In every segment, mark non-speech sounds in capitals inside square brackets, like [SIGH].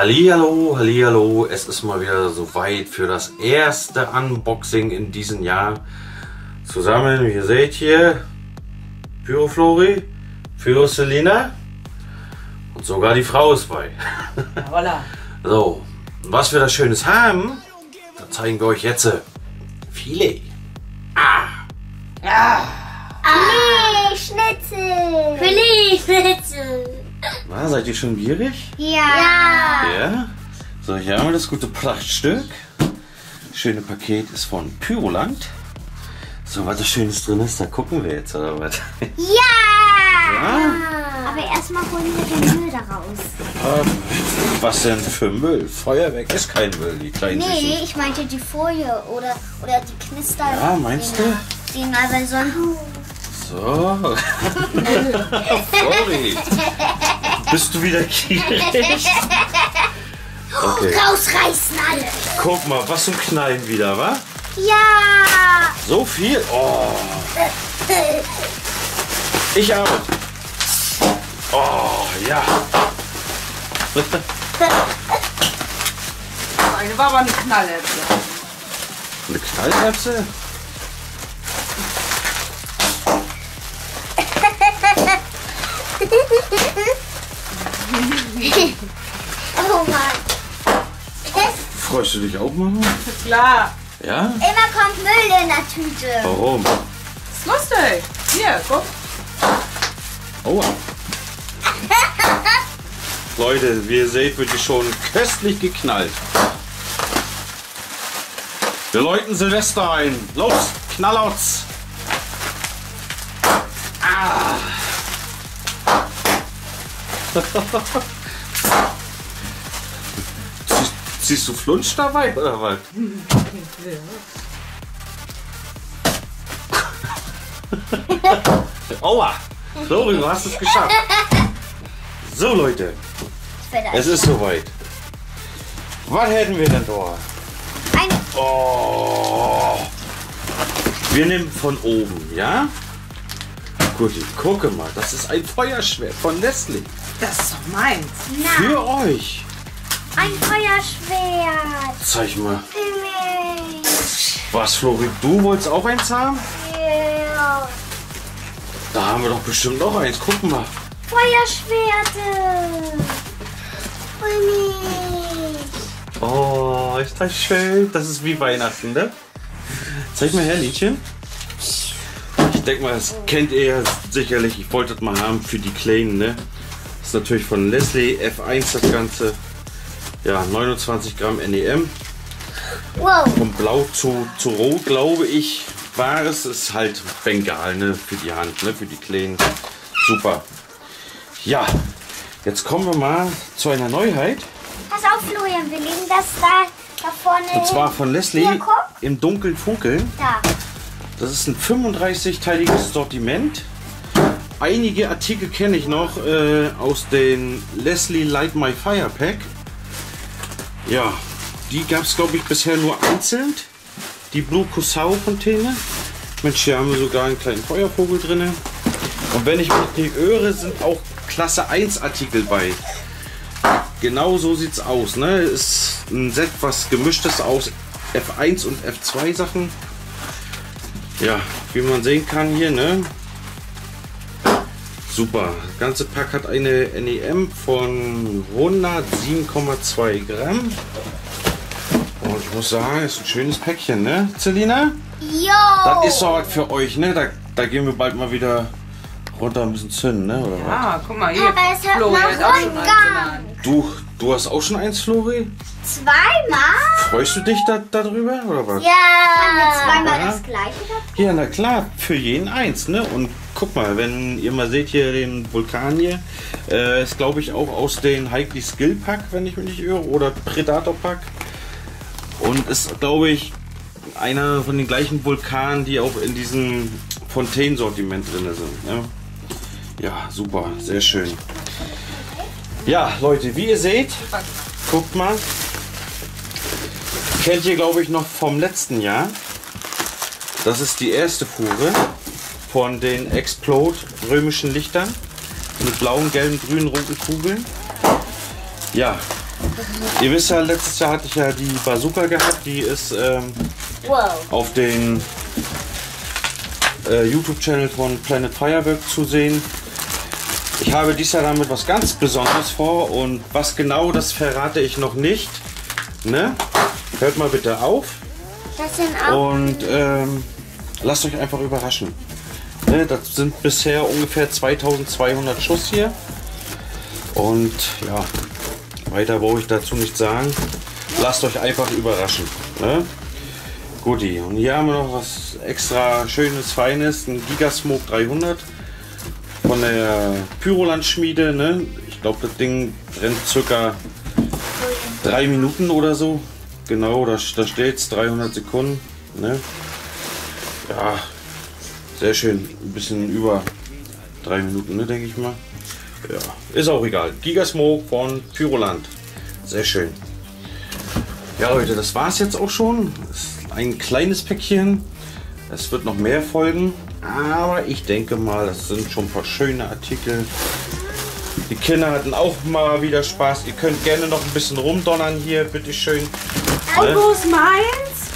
Hallihallo, Hallihallo, es ist mal wieder soweit für das erste Unboxing in diesem Jahr. Zusammen, wie ihr seht hier, Pyroflori, Pyroselina und sogar die Frau ist bei. Voila. [LAUGHS] So, was wir da Schönes haben, da zeigen wir euch jetzt Filet. Filet, Schnitzel. Filet, Schnitzel. Na, seid ihr schon gierig? Ja. Ja. So, hier haben wir das gute Prachtstück. Schöne Paket ist von Pyroland. So, was da Schönes drin ist, da gucken wir jetzt, oder was? Ja. Ja? Aber erstmal holen wir den Müll da raus. Ah, Was denn für Müll? Feuerwerk ist kein Müll, die kleinen Nee, Süßen. ich meinte die Folie oder, oder die Knister. Ja, meinst du? Die mal bei so einem [LAUGHS] So. Sorry. Bist du wieder gierig? [LAUGHS] Okay. rausreißen alle. Guck mal, was zum Knallen wieder, wa? Ja. So viel? Oh. Ich auch. Oh, ja. [LAUGHS] Eine war aber eine Knallerbse. Eine Knallerbse? Oh Mann. Freust du dich auch, Mama? Klar. Ja? Immer kommt Müll in der Tüte. Warum? Ist lustig. Hier, guck. Oh. [LAUGHS] Leute, wie ihr seht, wird die schon köstlich geknallt. Wir läuten Silvester ein. Los, Knallouts. Ah. [LAUGHS] Ziehst du Flunsch dabei oder was? [LAUGHS] [LAUGHS] Aua! Flori, du hast es geschafft. So Leute, es ist soweit. Was hätten wir denn da? Ein Oh. Wir nehmen von oben, ja? Gut, gucke mal, das ist ein Feuerschwert von Nestle. Das ist doch meins. Na, Für euch. Ein Feuerschwert. Zeig mal. Für mich. Was, Flori, du wolltest auch eins haben? Ja. Da haben wir doch bestimmt noch eins. Guck mal. Feuerschwerte. Für mich. Oh, ist das schön. Das ist wie Weihnachten, ne? Zeig mal her, Liedchen. Ich denke mal, das kennt ihr sicherlich. Ich wollte das mal haben für die Kleinen, ne? Das ist natürlich von Leslie F1 das Ganze. Ja, 29 Gramm NEM. Wow. Von blau zu, zu rot, glaube ich, war es. Ist halt Bengal, ne? Für die Hand, ne? Für die Kleinen. Super. Ja, jetzt kommen wir mal zu einer Neuheit. Pass auf, Florian, wir legen das da, da vorne Und zwar von Leslie Hier, im Dunkeln funkeln. Da. Das ist ein 35-teiliges Sortiment. Einige Artikel kenne ich noch äh, aus den Leslie Light My Fire Pack. Ja, die gab es glaube ich bisher nur einzeln. Die Blue Cusau Fontäne. Mensch, hier haben wir sogar einen kleinen Feuervogel drin. Und wenn ich mich nicht irre, sind auch Klasse 1 Artikel bei. Genau so sieht's aus. Ne? Ist ein Set, was gemischt ist aus F1 und F2 Sachen. Ja, wie man sehen kann hier, ne? Super. Das ganze Pack hat eine NEM von 107,2 Gramm. Und ich muss sagen, ist ein schönes Päckchen, ne, Celina? Jo. Das ist doch was für euch, ne? Da, da gehen wir bald mal wieder runter ein bisschen zünden, ne? Oder was? Ah, guck mal hier. Aber es hat Flo, der Rundgang. Du, du hast auch schon eins, Flori? Zweimal? Freust du dich da, darüber, oder was? Ja. Haben wir zweimal Ja. das gleiche dazu? Ja, na klar, für jeden eins, ne? Und guck mal, wenn ihr mal seht hier den Vulkan hier, äh, ist glaube ich auch aus den Highly Skill Pack, wenn ich mich nicht irre, oder Predator Pack. Und ist glaube ich einer von den gleichen Vulkanen, die auch in diesem Fontaine-Sortiment drin sind. Ne? Ja, super, sehr schön. Ja, Leute, wie ihr seht, guckt mal. Kennt ihr, glaube ich, noch vom letzten Jahr. Das ist die erste Fuhre von den Explode römischen Lichtern mit blauen, gelben, grünen, roten Kugeln. Ja, Ihr wisst ja, letztes Jahr hatte ich ja die Bazooka gehabt. Die ist ähm, Wow. auf den äh, YouTube-Channel von Planet Firework zu sehen. Ich habe dieses Jahr damit was ganz Besonderes vor und was genau, das verrate ich noch nicht. Ne? Hört mal bitte auf und ähm, lasst euch einfach überraschen. Ne? Das sind bisher ungefähr 2200 Schuss hier. Und ja, weiter brauche ich dazu nicht sagen. Lasst euch einfach überraschen. Ne? Guti, und hier haben wir noch was extra schönes, feines, ein Gigasmoke 300 von der Pyroland Schmiede. Ne? Ich glaube, das Ding brennt circa drei Minuten oder so. Genau, da, da steht es 300 Sekunden. Ne? Ja, sehr schön. Ein bisschen über drei Minuten, ne, denke ich mal. Ja, ist auch egal. Gigasmoke von Pyroland. Sehr schön. Ja, Leute, das war es jetzt auch schon. Ein kleines Päckchen. Es wird noch mehr folgen. Aber ich denke mal, das sind schon ein paar schöne Artikel. Die Kinder hatten auch mal wieder Spaß. Ihr könnt gerne noch ein bisschen rumdonnern hier, bitteschön. Und wo ist meins?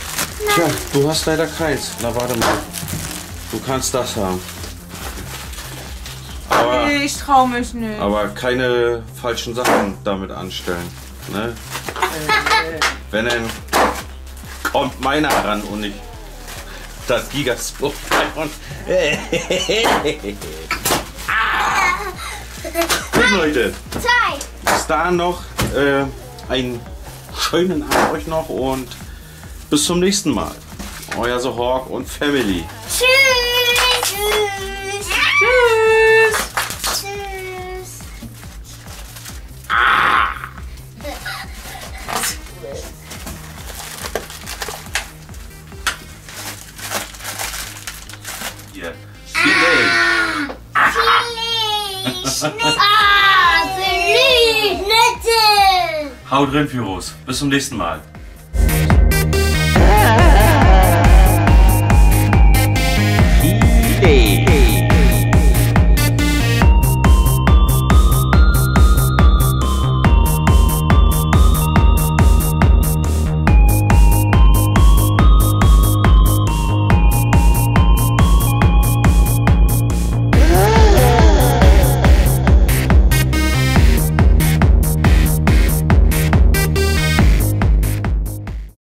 Tja, du hast leider keins. Na, warte mal. Du kannst das haben. Aber, Nee, ich trau mich nicht. aber keine falschen Sachen damit anstellen. Ne? [LAUGHS] Wenn dann kommt meiner ran und nicht das Gigascope. Gut, Leute. Zeit. Bis dahin noch äh, einen schönen Abend euch noch und bis zum nächsten Mal. Euer So Hawk und Family. Tschüss. Tschüss. Tschüss. Haut drin, Pyros. Bis zum nächsten Mal.